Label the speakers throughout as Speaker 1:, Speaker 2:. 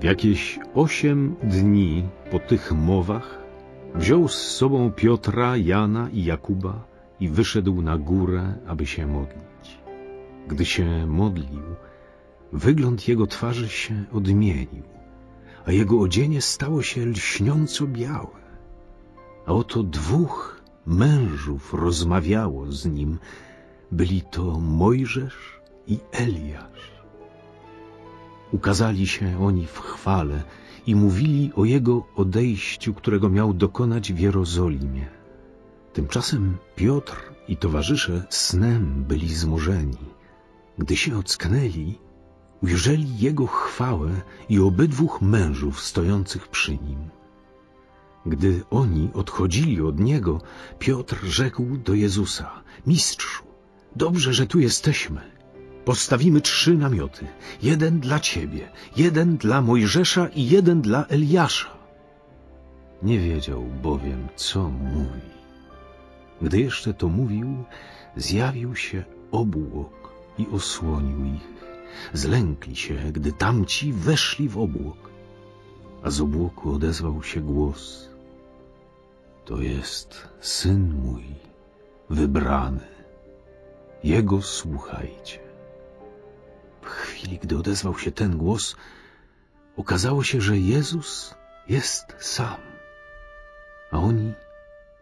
Speaker 1: W jakieś osiem dni po tych mowach wziął z sobą Piotra, Jana i Jakuba i wyszedł na górę, aby się modlić. Gdy się modlił, wygląd jego twarzy się odmienił, a jego odzienie stało się lśniąco białe. A oto dwóch mężów rozmawiało z nim. Byli to Mojżesz i Eliasz. Ukazali się oni w chwale i mówili o jego odejściu, którego miał dokonać w Jerozolimie. Tymczasem Piotr i towarzysze snem byli zmorzeni. Gdy się ocknęli, ujrzeli jego chwałę i obydwóch mężów stojących przy nim. Gdy oni odchodzili od niego, Piotr rzekł do Jezusa, Mistrzu, dobrze, że tu jesteśmy. Postawimy trzy namioty, jeden dla Ciebie, jeden dla Mojżesza i jeden dla Eliasza. Nie wiedział bowiem, co mówi. Gdy jeszcze to mówił, zjawił się obłok i osłonił ich. Zlękli się, gdy tamci weszli w obłok. A z obłoku odezwał się głos. To jest Syn mój, wybrany. Jego słuchajcie. Chwili, gdy odezwał się ten głos, okazało się, że Jezus jest sam, a oni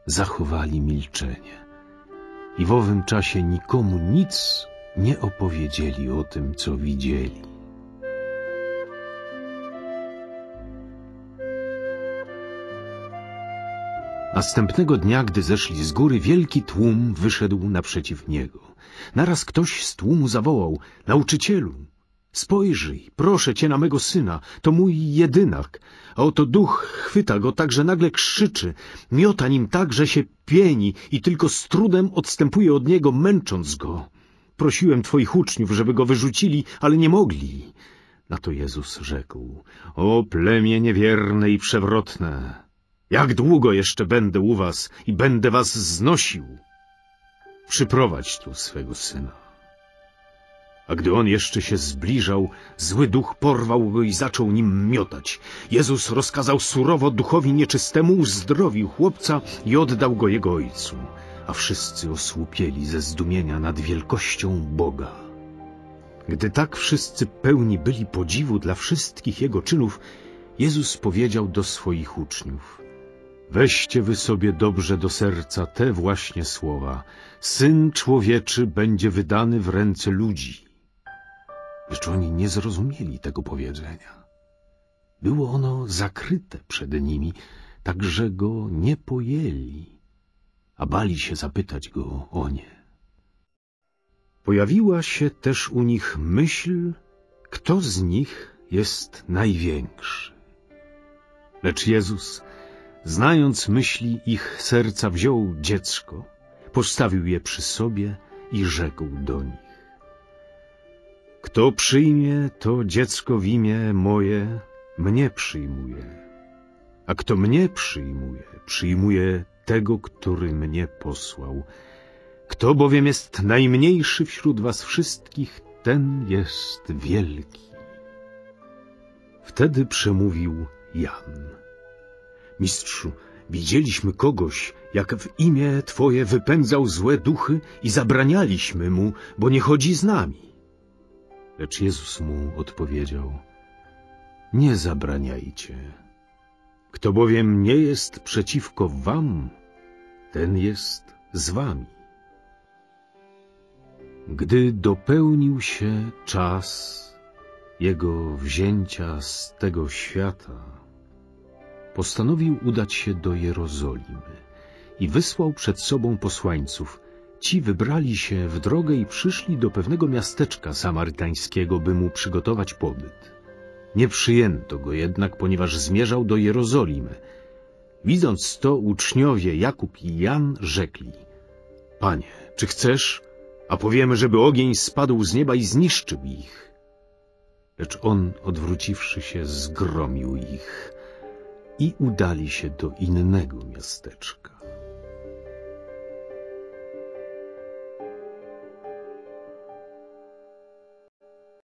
Speaker 1: zachowali milczenie i w owym czasie nikomu nic nie opowiedzieli o tym, co widzieli. Następnego dnia, gdy zeszli z góry, wielki tłum wyszedł naprzeciw niego. Naraz ktoś z tłumu zawołał, nauczycielu, spojrzyj, proszę cię na mego syna, to mój jedynak, a oto duch chwyta go tak, że nagle krzyczy, miota nim tak, że się pieni i tylko z trudem odstępuje od niego, męcząc go. Prosiłem twoich uczniów, żeby go wyrzucili, ale nie mogli. Na to Jezus rzekł, o plemię niewierne i przewrotne, jak długo jeszcze będę u was i będę was znosił? Przyprowadź tu swego syna. A gdy on jeszcze się zbliżał, zły duch porwał go i zaczął nim miotać. Jezus rozkazał surowo duchowi nieczystemu, uzdrowił chłopca i oddał go jego ojcu. A wszyscy osłupieli ze zdumienia nad wielkością Boga. Gdy tak wszyscy pełni byli podziwu dla wszystkich jego czynów, Jezus powiedział do swoich uczniów – Weźcie wy sobie dobrze do serca te właśnie słowa. Syn człowieczy będzie wydany w ręce ludzi. Lecz oni nie zrozumieli tego powiedzenia. Było ono zakryte przed nimi, tak że go nie pojęli, a bali się zapytać go o nie. Pojawiła się też u nich myśl, kto z nich jest największy. Lecz Jezus Znając myśli ich serca, wziął dziecko, postawił je przy sobie i rzekł do nich. Kto przyjmie to dziecko w imię moje, mnie przyjmuje. A kto mnie przyjmuje, przyjmuje tego, który mnie posłał. Kto bowiem jest najmniejszy wśród was wszystkich, ten jest wielki. Wtedy przemówił Jan. Mistrzu, widzieliśmy kogoś, jak w imię Twoje wypędzał złe duchy i zabranialiśmy mu, bo nie chodzi z nami. Lecz Jezus mu odpowiedział, nie zabraniajcie. Kto bowiem nie jest przeciwko wam, ten jest z wami. Gdy dopełnił się czas jego wzięcia z tego świata, postanowił udać się do Jerozolimy i wysłał przed sobą posłańców. Ci wybrali się w drogę i przyszli do pewnego miasteczka samarytańskiego, by mu przygotować pobyt. Nie przyjęto go jednak, ponieważ zmierzał do Jerozolimy. Widząc to, uczniowie Jakub i Jan rzekli — Panie, czy chcesz, a powiemy, żeby ogień spadł z nieba i zniszczył ich? Lecz on, odwróciwszy się, zgromił ich i udali się do innego miasteczka.